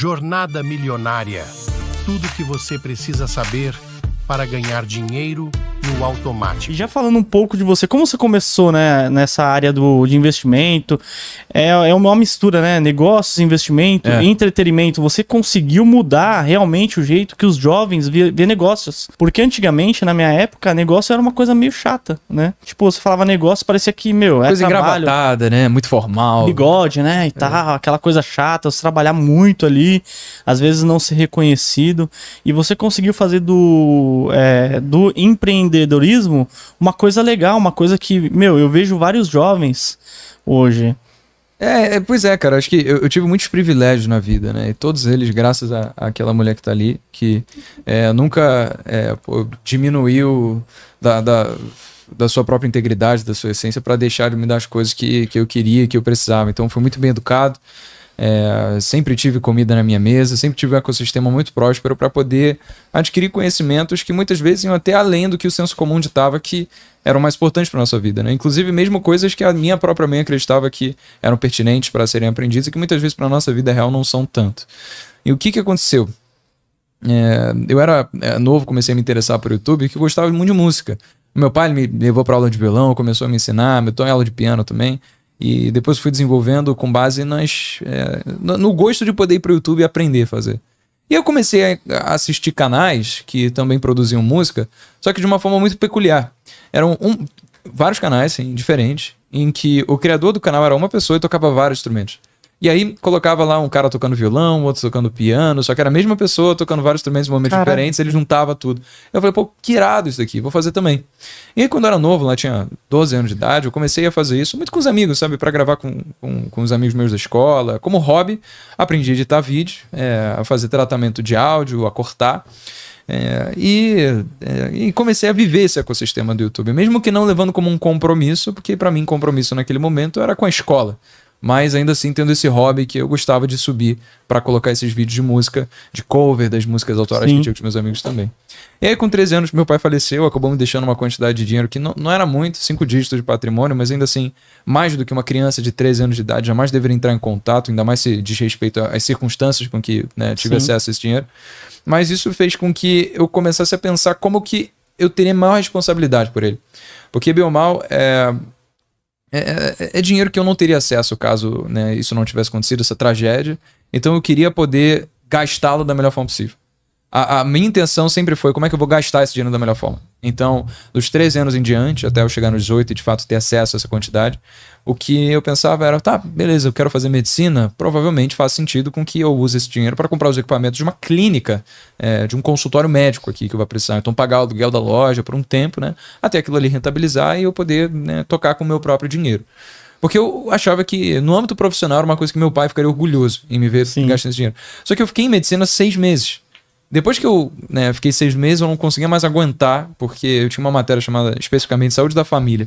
Jornada Milionária. Tudo o que você precisa saber para ganhar dinheiro no automático. E já falando um pouco de você, como você começou né, nessa área do, de investimento? É, é uma mistura, né? Negócios, investimento, É. entretenimento. Você conseguiu mudar realmente o jeito que os jovens vê, vê negócios. Porque antigamente, na minha época, negócio era uma coisa meio chata, né? Tipo, você falava negócio, parecia que, meu, é Coisa trabalho. engravatada, né? Muito formal. bigode, né, e tal, aquela coisa chata, você trabalhar muito ali, às vezes não ser reconhecido, e você conseguiu fazer do, é, do empreendedorismo uma coisa legal, uma coisa que, meu, eu vejo vários jovens hoje. É, é, pois é, cara. Acho que eu, eu tive muitos privilégios na vida, né? E todos eles, graças à àquela mulher que tá ali, que é, nunca é, pô, diminuiu da, da, da sua própria integridade, da sua essência, para deixar de me dar as coisas que, que eu queria, que eu precisava. Então, fui muito bem educado. É, sempre tive comida na minha mesa, sempre tive um ecossistema muito próspero para poder adquirir conhecimentos que muitas vezes iam até além do que o senso comum ditava que eram mais importantes para nossa vida, né? Inclusive mesmo coisas que a minha própria mãe acreditava que eram pertinentes para serem aprendidas e que muitas vezes para nossa vida real não são tanto. E o que que aconteceu? É, eu era é, novo, comecei a me interessar por YouTube, que eu gostava muito de música. Meu pai me levou para aula de violão, começou a me ensinar, me em aula de piano também. E depois fui desenvolvendo com base nas, é, no, gosto de poder ir para o YouTube e aprender a fazer. E eu comecei a assistir canais que também produziam música, só que de uma forma muito peculiar. Eram um- vários canais, diferentes, em que o criador do canal era uma pessoa e tocava vários instrumentos. E aí colocava lá um cara tocando violão, outro tocando piano, só que era a mesma pessoa tocando vários instrumentos em momentos Caraca. diferentes, ele juntava tudo. Eu falei, pô, que irado isso daqui, vou fazer também. E aí quando eu era novo, lá tinha 12 anos de idade, eu comecei a fazer isso muito com os amigos, sabe? Pra gravar com, com, com os amigos meus da escola. Como hobby, aprendi a editar vídeo, é, a fazer tratamento de áudio, a cortar. É, e, é, e comecei a viver esse ecossistema do YouTube, mesmo que não levando como um compromisso, porque pra mim compromisso naquele momento era com a escola. Mas ainda assim tendo esse hobby que eu gostava de subir pra colocar esses vídeos de música, de cover das músicas autorais Sim. que tinha com os meus amigos também. E aí, com 13 anos, meu pai faleceu, acabou me deixando uma quantidade de dinheiro que não, não era muito, cinco dígitos de patrimônio, mas ainda assim, mais do que uma criança de 13 anos de idade jamais deveria entrar em contato, ainda mais se diz respeito às circunstâncias com que né, tive Sim. acesso a esse dinheiro. Mas isso fez com que eu começasse a pensar como que eu teria maior responsabilidade por ele. Porque, bem ou mal, é, é, é- é dinheiro que eu não teria acesso caso né, isso não tivesse acontecido, essa tragédia. Então eu queria poder gastá-lo da melhor forma possível. A, a minha intenção sempre foi como é que eu vou gastar esse dinheiro da melhor forma. Então, dos 13 anos em diante, até eu chegar nos 18 e de fato ter acesso a essa quantidade, o que eu pensava era, tá, beleza, eu quero fazer medicina, provavelmente faz sentido com que eu use esse dinheiro para comprar os equipamentos de uma clínica, é, de um consultório médico aqui que eu vou precisar. Então, pagar o aluguel da loja por um tempo, né, até aquilo ali rentabilizar e eu poder né, tocar com o meu próprio dinheiro. Porque eu achava que no âmbito profissional era uma coisa que meu pai ficaria orgulhoso em me ver Sim. gastando esse dinheiro. Só que eu fiquei em medicina seis meses. Depois que eu né, fiquei seis meses, eu não conseguia mais aguentar, porque eu tinha uma matéria chamada especificamente Saúde da Família,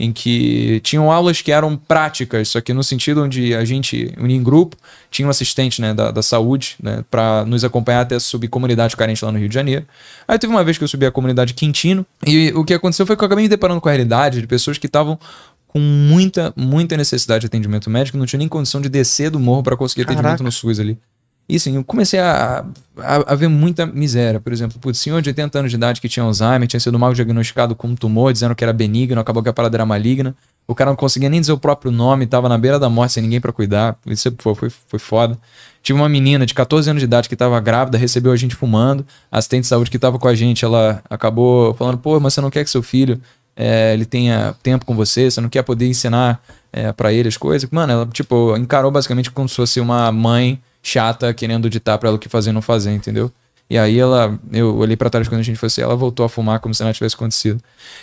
em que tinham aulas que eram práticas, só que no sentido onde a gente unia em grupo, tinha um assistente né, da, da saúde né, para nos acompanhar até subir comunidade carente lá no Rio de Janeiro. Aí teve uma vez que eu subi a comunidade Quintino, e o que aconteceu foi que eu acabei me deparando com a realidade de pessoas que estavam com muita, muita necessidade de atendimento médico, não tinha nem condição de descer do morro para conseguir atendimento Caraca. no SUS ali. E assim, eu comecei a, a, a ver muita miséria. Por exemplo, putz, senhor de 80 anos de idade que tinha Alzheimer, tinha sido mal diagnosticado com um tumor, dizendo que era benigno, acabou que a parada era maligna. O cara não conseguia nem dizer o próprio nome, tava na beira da morte sem ninguém pra cuidar. Isso pô, foi, foi foda. Tive uma menina de 14 anos de idade que tava grávida, recebeu a gente fumando. A assistente de saúde que tava com a gente, ela acabou falando: pô, mas você não quer que seu filho é, ele tenha tempo com você, você não quer poder ensinar é, para ele as coisas. Mano, ela, tipo, encarou basicamente como se fosse uma mãe chata querendo ditar pra ela o que fazer e não fazer, entendeu? E aí ela, eu olhei pra trás quando a gente foi assim, ela voltou a fumar como se nada tivesse acontecido.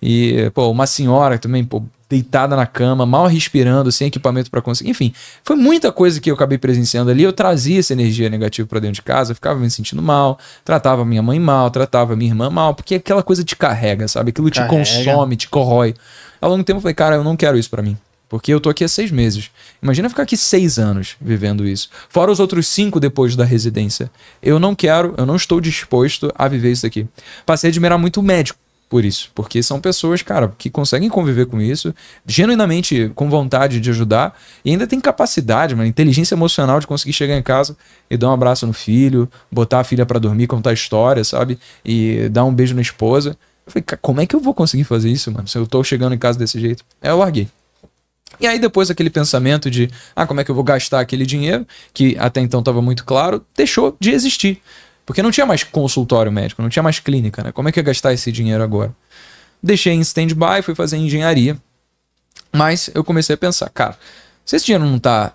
E, pô, uma senhora também, pô, deitada na cama, mal respirando, sem equipamento pra conseguir. Enfim, foi muita coisa que eu acabei presenciando ali. Eu trazia essa energia negativa pra dentro de casa, eu ficava me sentindo mal, tratava minha mãe mal, tratava minha irmã mal, porque aquela coisa te carrega, sabe? Aquilo te Carrega. consome, te corrói. Ao longo do tempo eu falei, cara, eu não quero isso pra mim. Porque eu tô aqui há seis meses. Imagina ficar aqui seis anos vivendo isso. Fora os outros cinco depois da residência. Eu não quero, eu não estou disposto a viver isso daqui. Passei a admirar muito o médico. por isso. Porque são pessoas, cara, que conseguem conviver com isso, genuinamente com vontade de ajudar, e ainda tem capacidade, uma inteligência emocional de conseguir chegar em casa e dar um abraço no filho, botar a filha para dormir, contar história, sabe? E dar um beijo na esposa. Eu falei, como é que eu vou conseguir fazer isso, mano? Se eu tô chegando em casa desse jeito. Aí eu larguei. E aí depois aquele pensamento de, ah, como é que eu vou gastar aquele dinheiro, que até então estava muito claro, deixou de existir. Porque não tinha mais consultório médico, não tinha mais clínica, né? Como é que eu ia gastar esse dinheiro agora? Deixei em stand-by, fui fazer engenharia. Mas eu comecei a pensar, cara, se esse dinheiro não tá,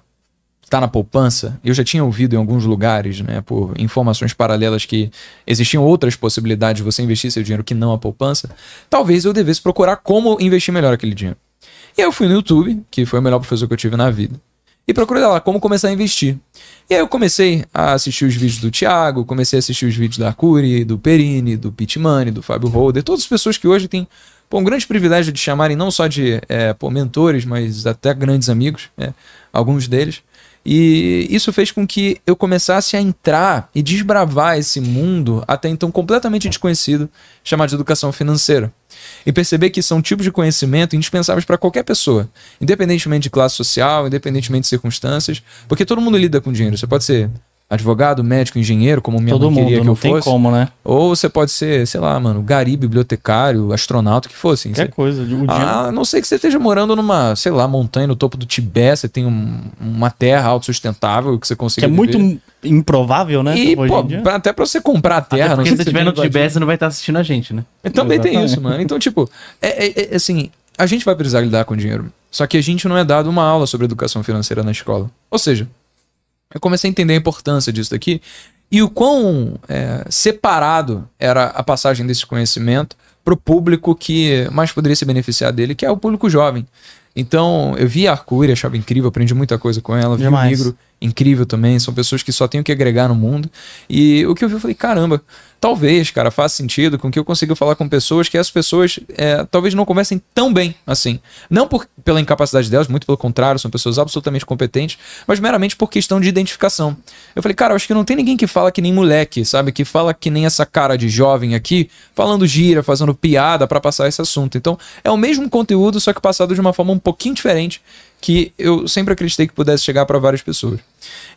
tá na poupança, eu já tinha ouvido em alguns lugares, né, por informações paralelas que existiam outras possibilidades de você investir seu dinheiro que não a poupança, talvez eu devesse procurar como investir melhor aquele dinheiro. E eu fui no YouTube, que foi o melhor professor que eu tive na vida, e procurei lá como começar a investir. E aí eu comecei a assistir os vídeos do Thiago, comecei a assistir os vídeos da Arcuri, do Perini, do Pitmani, do Fábio Holder, todas as pessoas que hoje têm pô, um grande privilégio de chamarem não só de é, pô, mentores, mas até grandes amigos, né, alguns deles. E isso fez com que eu começasse a entrar e desbravar esse mundo até então completamente desconhecido, chamado de educação financeira. E perceber que são tipos de conhecimento indispensáveis para qualquer pessoa, independentemente de classe social, independentemente de circunstâncias, porque todo mundo lida com dinheiro. Você pode ser advogado, médico, engenheiro, como minha Todo mãe queria mundo, que não eu tem fosse. como, né? Ou você pode ser, sei lá, mano, gari, bibliotecário, astronauta, o que fosse. Qualquer coisa. O dinheiro- Ah, a não sei que você esteja morando numa, sei lá, montanha no topo do Tibete, você tem um- uma terra autossustentável que você que consiga é muito viver. improvável, né? E, hoje pô, em dia. pra- até pra você comprar a terra, Até não porque sei se você se estiver no tem Tibete, você não vai estar assistindo a gente, né? Também tem Exatamente. isso, mano. Então, tipo, é, é- é, assim, a gente vai precisar lidar com dinheiro. Só que a gente não é dado uma aula sobre educação financeira na escola. Ou seja, eu comecei a entender a importância disso daqui e o quão é, separado era a passagem desse conhecimento para o público que mais poderia se beneficiar dele, que é o público jovem. Então, eu vi a Arcuri, achava incrível, aprendi muita coisa com ela, vi o Demais. Incrível também, são pessoas que só têm o que agregar no mundo. E o que eu vi, eu falei, caramba, talvez, cara, faça sentido com que eu consiga falar com pessoas que as pessoas é, talvez não conversem tão bem assim. Não por, pela incapacidade delas, muito pelo contrário, são pessoas absolutamente competentes, mas meramente por questão de identificação. Eu falei, cara, eu acho que não tem ninguém que fala que nem moleque, sabe? Que fala que nem essa cara de jovem aqui, falando gira, fazendo piada pra passar esse assunto. Então, é o mesmo conteúdo, só que passado de uma forma um pouquinho diferente, que eu sempre acreditei que pudesse chegar para várias pessoas.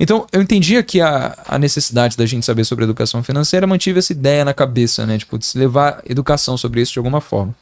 Então, eu entendia que a, a necessidade da gente saber sobre educação financeira mantive essa ideia na cabeça, né? Tipo, de se levar educação sobre isso de alguma forma.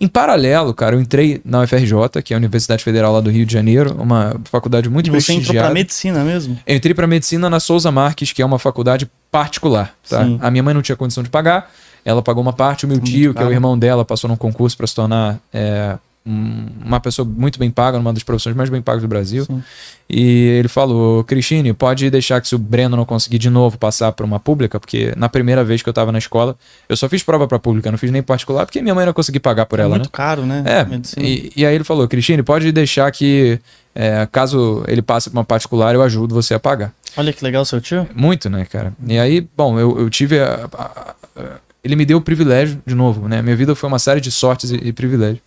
Em paralelo, cara, eu entrei na UFRJ, que é a Universidade Federal lá do Rio de Janeiro, uma faculdade muito E você entrou prestigiada. pra medicina mesmo? Eu entrei para medicina na Souza Marques, que é uma faculdade particular, tá? Sim. A minha mãe não tinha condição de pagar, ela pagou uma parte, o meu Muito tio, que é o irmão dela, passou num concurso para se tornar é, um- uma pessoa muito bem paga, uma das profissões mais bem pagas do Brasil. Sim. E ele falou: Cristine, pode deixar que se o Breno não conseguir de novo passar para uma pública, porque na primeira vez que eu tava na escola, eu só fiz prova para pública, não fiz nem particular, porque minha mãe não conseguia pagar por É ela, muito né? caro, né? É, e, e aí ele falou, Cristine, pode deixar que é, caso ele passe para uma particular, eu ajudo você a pagar. Olha que legal seu tio. Muito, né, cara? E aí, bom, eu, eu tive a, a- a- Ele me deu o privilégio, de novo, né? Minha vida foi uma série de sortes e, e privilégios.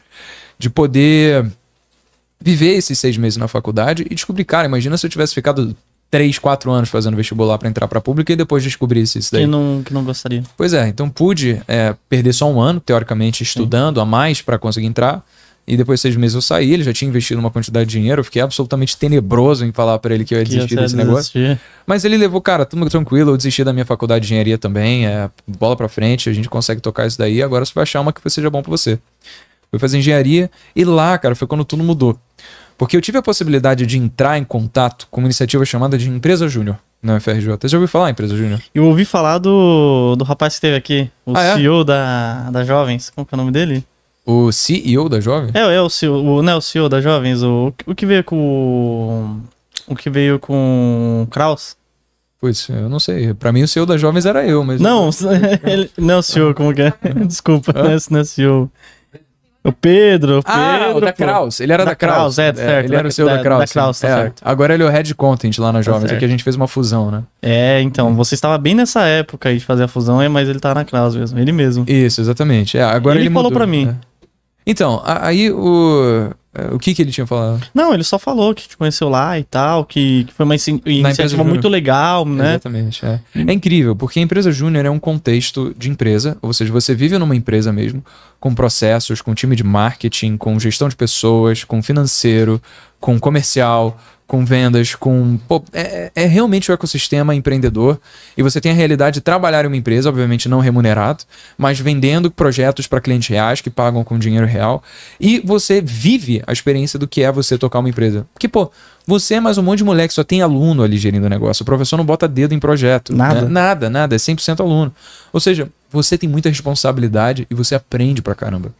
De poder viver esses seis meses na faculdade e descobrir, cara, imagina se eu tivesse ficado três, quatro anos fazendo vestibular para entrar para pública e depois descobrisse isso daí. Que não, que não gostaria. Pois é, então pude é, perder só um ano, teoricamente, estudando a mais para conseguir entrar. E depois de seis meses eu saí, ele já tinha investido uma quantidade de dinheiro. Eu fiquei absolutamente tenebroso em falar para ele que eu ia desistir desse negócio. Mas ele levou, cara, tudo tranquilo. Eu desisti da minha faculdade de engenharia também. É, bola pra frente, a gente consegue tocar isso daí. Agora você vai achar uma que seja bom pra você. Fui fazer engenharia e lá, cara, foi quando tudo mudou. Porque eu tive a possibilidade de entrar em contato com uma iniciativa chamada de Empresa Júnior na UFRJ. Você já ouviu falar em Empresa Júnior? Eu ouvi falar do, do rapaz que esteve aqui, o Ah, é? CEO da, da Jovens. Como que é o nome dele? O CEO da Jovem? É, é o CEO, o, não é o CEO da Jovens, o, o que veio com o. O que veio com o Kraus? Pois, eu não sei. Pra mim o CEO da Jovens era eu, mas... Não, ele, não é o CEO, como que é? Desculpa, não é, não é o CEO. O Pedro, o Pedro. Ah, o da pô. Kraus. Ele era da, Da Kraus. Kraus, é, certo, Ele era o CEO da, da- Kraus. da Kraus, tá É, certo. Agora ele é o Head Content lá na Jovens. É certo. que a gente fez uma fusão, né? É, então, você estava bem nessa época aí de fazer a fusão, é, mas ele tá na Kraus mesmo, ele mesmo. Isso, exatamente. É, agora Ele ele, falou mudou, pra mim. né? Então, aí o É, o que que ele tinha falado? Não, ele só falou que te conheceu lá e tal, que, que foi uma iniciativa muito legal, né? Exatamente. É. é incrível, porque a empresa júnior é um contexto de empresa, ou seja, você vive numa empresa mesmo, com processos, com time de marketing, com gestão de pessoas, com financeiro, com comercial, com vendas, com. pô, é, é realmente o ecossistema empreendedor. E você tem a realidade de trabalhar em uma empresa, obviamente não remunerado, mas vendendo projetos para clientes reais que pagam com dinheiro real. E você vive a experiência do que é você tocar uma empresa. Porque, pô, você é mais um monte de moleque, só tem aluno ali gerindo o negócio. O professor não bota dedo em projeto. Nada. né? Nada, nada. É 100% aluno. Ou seja, você tem muita responsabilidade e você aprende pra caramba.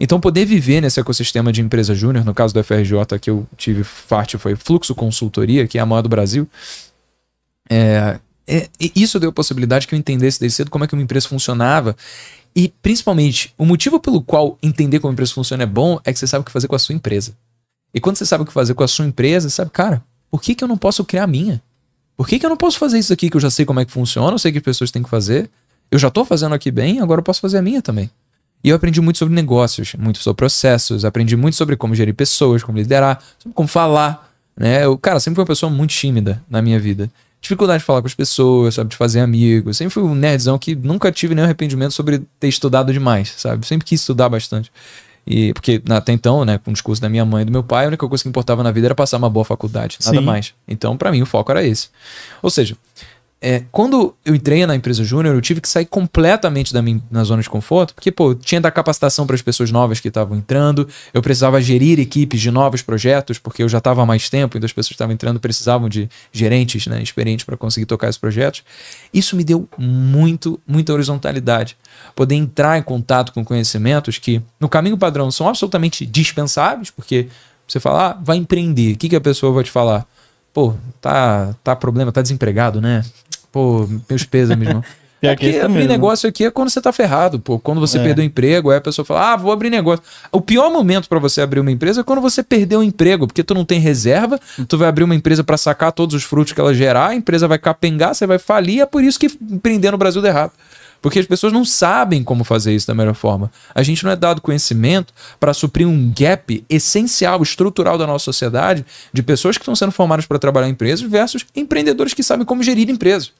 Então, poder viver nesse ecossistema de empresa júnior, no caso do FRJ, que eu tive parte foi Fluxo Consultoria, que é a maior do Brasil. É, é, isso deu a possibilidade que eu entendesse desde cedo como é que uma empresa funcionava. E, principalmente, o motivo pelo qual entender como a empresa funciona é bom é que você sabe o que fazer com a sua empresa. E quando você sabe o que fazer com a sua empresa, você sabe, cara, por que, que eu não posso criar a minha? Por que, que eu não posso fazer isso aqui que eu já sei como é que funciona, eu sei que as pessoas têm que fazer? Eu já tô fazendo aqui bem, agora eu posso fazer a minha também. E eu aprendi muito sobre negócios, muito sobre processos, aprendi muito sobre como gerir pessoas, como liderar, sobre como falar. Né? Eu, cara, sempre fui uma pessoa muito tímida na minha vida. Dificuldade de falar com as pessoas, sabe, de fazer amigos. Sempre fui um nerdzão que nunca tive nenhum arrependimento sobre ter estudado demais, sabe? Sempre quis estudar bastante. E porque até então, né, com o discurso da minha mãe e do meu pai, a única coisa que importava na vida era passar uma boa faculdade, nada Sim. mais. Então, pra mim, o foco era esse. Ou seja, é, quando eu entrei na empresa júnior, eu tive que sair completamente da minha na zona de conforto, porque, pô, tinha dar capacitação para as pessoas novas que estavam entrando, eu precisava gerir equipes de novos projetos, porque eu já estava há mais tempo, então as pessoas que estavam entrando precisavam de gerentes né, experientes para conseguir tocar esses projetos. Isso me deu muito, muita horizontalidade. Poder entrar em contato com conhecimentos que, no caminho padrão, são absolutamente dispensáveis, porque você fala, ah, vai empreender, o que, que a pessoa vai te falar? Pô, tá, tá problema, tá desempregado, né? Pô, meus pesos, meu irmão. É que abrir mesmo. negócio aqui é quando você tá ferrado, pô. Quando você É. perdeu o emprego, aí a pessoa fala, ah, vou abrir negócio. O pior momento pra você abrir uma empresa é quando você perdeu o emprego, porque tu não tem reserva, tu vai abrir uma empresa pra sacar todos os frutos que ela gerar, a empresa vai capengar, você vai falir, é por isso que empreender no Brasil dá errado. Porque as pessoas não sabem como fazer isso da melhor forma. A gente não é dado conhecimento para suprir um gap essencial, estrutural da nossa sociedade, de pessoas que estão sendo formadas para trabalhar em empresas versus empreendedores que sabem como gerir empresas.